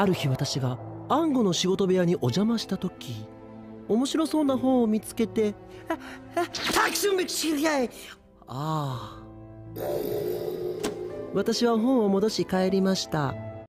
ある日私が暗号の仕事部屋にお邪魔した時面白そうな本を見つけてタクシー知いああ私は本を戻し帰りました